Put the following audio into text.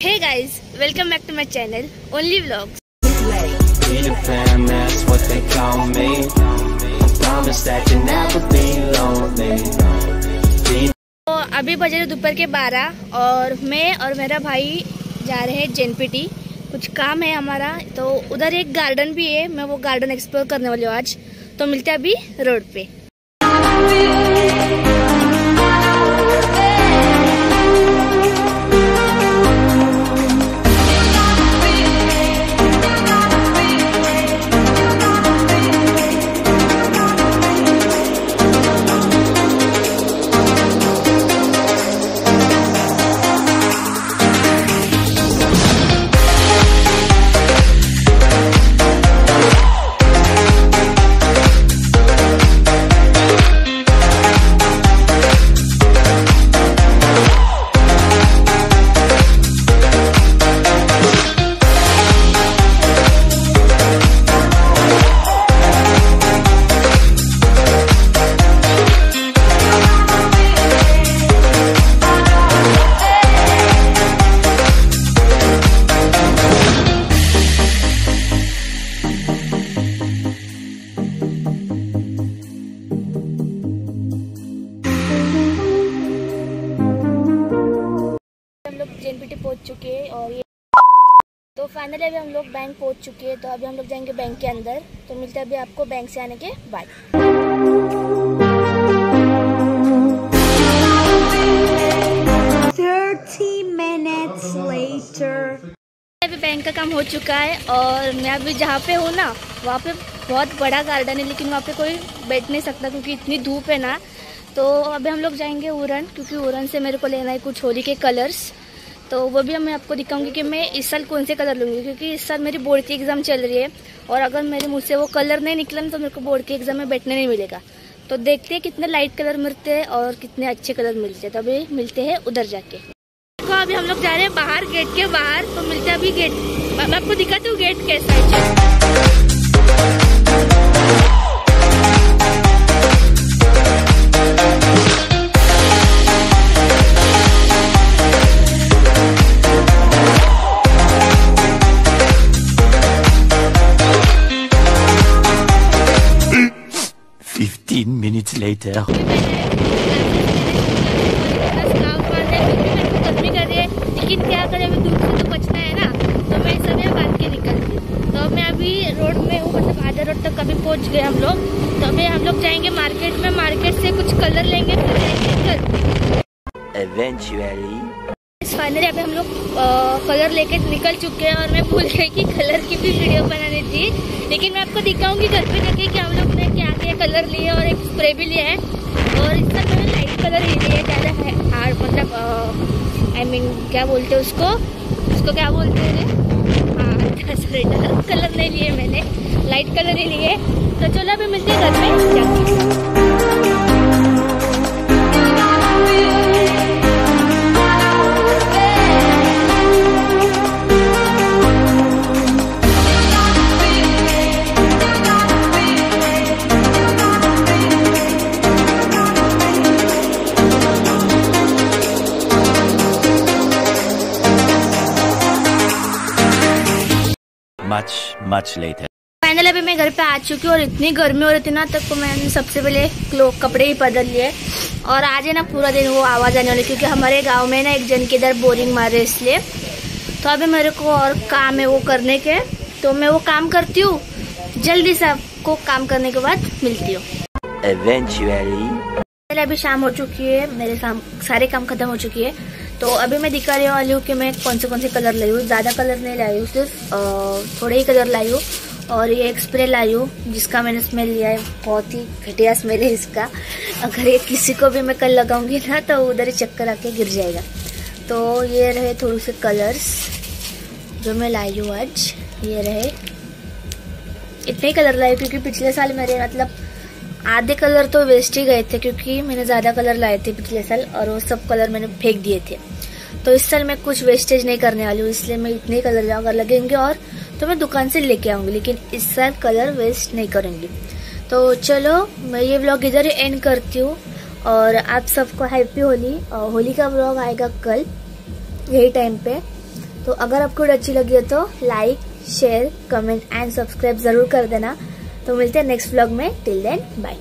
Hey guys, welcome back to my channel, Only Vlogs. Be the fam, that's what they call me. I promise that you never be lonely. तो अभी बजे दोपहर के 12 और मैं और मेरा भाई जा रहे हैं जेनपीटी कुछ काम है हमारा तो उधर एक गार्डन भी है मैं वो गार्डन एक्सप्लोर करने वाली हूँ आज तो मिलते हैं अभी रोड पे जेनपीटी पहुँच चुके हैं और ये तो फाइनली अभी हम लोग बैंक पहुँच चुके हैं तो अभी हम लोग जाएँगे बैंक के अंदर। तो मिलते हैं अभी आपको बैंक से आने के बाद. अभी बैंक का काम हो चुका है और मैं अभी जहाँ पे हूँ ना वहाँ पे बहुत बड़ा गार्डन है लेकिन वहाँ पे कोई बैठ नहीं सकता क्योंकि इतनी धूप है ना। तो अभी हम लोग जाएँगे उरन क्योंकि उरन से मेरे को लेना है कुछ होली के कलर्स तो वो भी मैं आपको दिखाऊँगी कि मैं इस साल कौन से कलर लूँगी, क्योंकि इस साल मेरी बोर्ड की एग्ज़ाम चल रही है और अगर मेरे मुझसे वो कलर नहीं निकला तो मेरे को बोर्ड के एग्ज़ाम में बैठने नहीं मिलेगा। तो देखते हैं कितने लाइट कलर मिलते हैं और कितने अच्छे कलर मिलते हैं। तो अभी मिलते हैं उधर जाके। तो अभी हम लोग जा रहे हैं बाहर गेट के बाहर। तो मिलते हैं अभी गेट मैं आपको दिखाती हूँ गेट कैसा है। Fifteen minutes later. लेकिन क्या करें अभी धूप से तो बचना है ना। तो मैं इस समय बाँध के निकलती तो मैं अभी रोड में हूँ मतलब आधा रोड तक अभी पहुँच गए हम लोग। तो अभी हम लोग जाएँगे मार्केट में। मार्केट से कुछ कलर लेंगे फिर जाएँगे Eventually. फाइनली अभी हम लोग कलर लेके निकल चुके हैं और मैं भूल गई कि कलर की भी वीडियो बनानी थी। लेकिन मैं आपको दिखाऊँगी घर पे जाके कि हम लोग कलर लिए और एक स्प्रे भी लिए है। और इसका मैंने लाइट कलर ही लिया ज़्यादा है हार्ड मतलब आई मीन क्या बोलते हैं उसको? उसको क्या बोलते हैं हाँ सॉरी डार्क कलर नहीं लिए मैंने लाइट कलर ही लिए। तो चलो, अभी मिलते हैं घर में Much, much later. फाइनल अभी मैं घर पे आ चुकी हूँ और इतनी गर्मी हो रही थी ना तब तो मैंने सबसे पहले कपड़े ही बदल लिए। और आज है ना पूरा दिन वो आवाज़ आने वाली क्योंकि हमारे गाँव में ना एक जन के इधर बोरिंग मारे इसलिए। तो अभी मेरे को और काम है वो करने के। तो मैं वो काम करती हूँ। जल्दी से आपको काम करने के बाद मिलती हूँ. अभी शाम हो चुकी है मेरे सारे काम खत्म हो चुकी है। तो अभी मैं दिखा रही वाली हूँ कि मैं कौन से कौन से कलर लाई हूँ। ज़्यादा कलर नहीं लाई हूँ, सिर्फ़ थोड़े ही कलर लाई हूँ। और ये एक स्प्रे लाई हूँ, जिसका मैंने स्मेल लिया है। बहुत ही घटिया स्मेल है इसका। अगर ये किसी को भी मैं कल लगाऊँगी ना तो उधर ही चक्कर आके गिर जाएगा। तो ये रहे थोड़े से कलर्स जो मैं लाई हूँ आज। ये रहे। इतने ही कलर लाए क्योंकि पिछले साल मेरे मतलब आधे कलर तो वेस्ट ही गए थे क्योंकि मैंने ज़्यादा कलर लाए थे पिछले साल और वो सब कलर मैंने फेंक दिए थे। तो इस साल मैं कुछ वेस्टेज नहीं करने वाली हूँ, इसलिए मैं इतने कलर अगर लगेंगे और तो मैं दुकान से लेके आऊँगी, लेकिन इस साल कलर वेस्ट नहीं करूँगी। तो चलो, मैं ये ब्लॉग इधर ही एंड करती हूँ और आप सबको हैप्पी होली होली का ब्लॉग आएगा कल, यही टाइम पे। तो अगर आपको अच्छी लगी हो तो like share comment and subscribe ज़रूर कर देना। तो मिलते हैं नेक्स्ट व्लॉग में. Till then bye